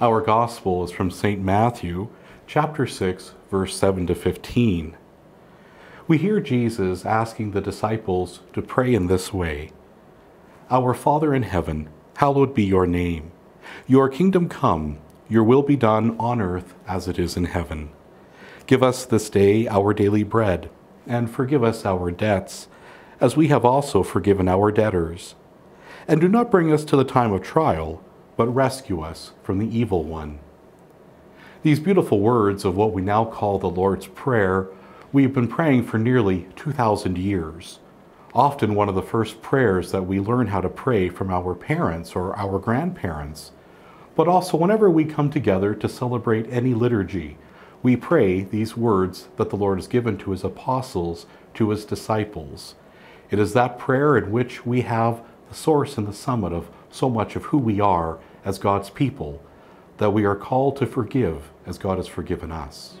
Our gospel is from St. Matthew, chapter 6, verse 7 to 15. We hear Jesus asking the disciples to pray in this way Our Father in heaven, hallowed be your name. Your kingdom come, your will be done on earth as it is in heaven. Give us this day our daily bread, and forgive us our debts, as we have also forgiven our debtors. And do not bring us to the time of trial but rescue us from the evil one. These beautiful words of what we now call the Lord's Prayer, we've been praying for nearly 2,000 years. Often one of the first prayers that we learn how to pray from our parents or our grandparents. But also, whenever we come together to celebrate any liturgy, we pray these words that the Lord has given to his apostles, to his disciples. It is that prayer in which we have the source and the summit of so much of who we are as God's people, that we are called to forgive as God has forgiven us.